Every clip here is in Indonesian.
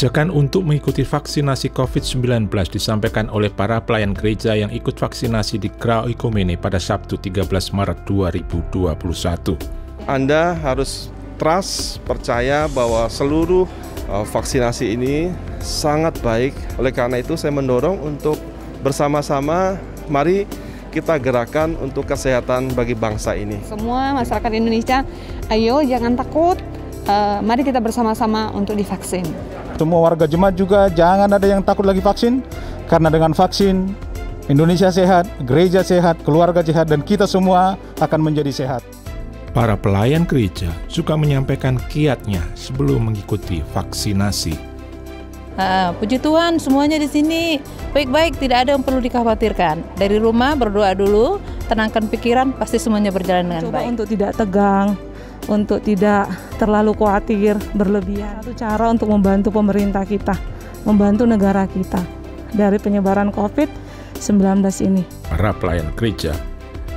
Ajakan untuk mengikuti vaksinasi COVID-19 disampaikan oleh para pelayan gereja yang ikut vaksinasi di Grau Ikomene pada Sabtu 13 Maret 2021. Anda harus trust, percaya bahwa seluruh uh, vaksinasi ini sangat baik. Oleh karena itu saya mendorong untuk bersama-sama mari kita gerakan untuk kesehatan bagi bangsa ini. Semua masyarakat Indonesia, ayo jangan takut, uh, mari kita bersama-sama untuk divaksin. Semua warga jemaat juga jangan ada yang takut lagi vaksin, karena dengan vaksin Indonesia sehat, gereja sehat, keluarga sehat, dan kita semua akan menjadi sehat. Para pelayan gereja suka menyampaikan kiatnya sebelum mengikuti vaksinasi. Uh, puji Tuhan semuanya di sini baik-baik, tidak ada yang perlu dikhawatirkan. Dari rumah berdoa dulu, tenangkan pikiran, pasti semuanya berjalan dengan Coba baik. untuk tidak tegang, untuk tidak terlalu khawatir berlebihan. Satu cara untuk membantu pemerintah kita, membantu negara kita dari penyebaran COVID-19 ini. Para pelayan gereja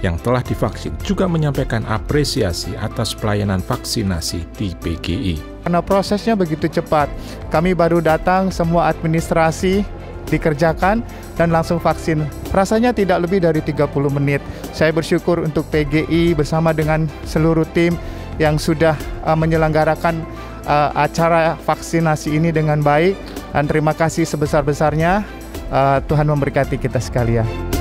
yang telah divaksin juga menyampaikan apresiasi atas pelayanan vaksinasi di PGI. Karena prosesnya begitu cepat, kami baru datang, semua administrasi dikerjakan dan langsung vaksin. Rasanya tidak lebih dari 30 menit. Saya bersyukur untuk PGI bersama dengan seluruh tim yang sudah uh, menyelenggarakan uh, acara vaksinasi ini dengan baik dan terima kasih sebesar-besarnya uh, Tuhan memberkati kita sekalian.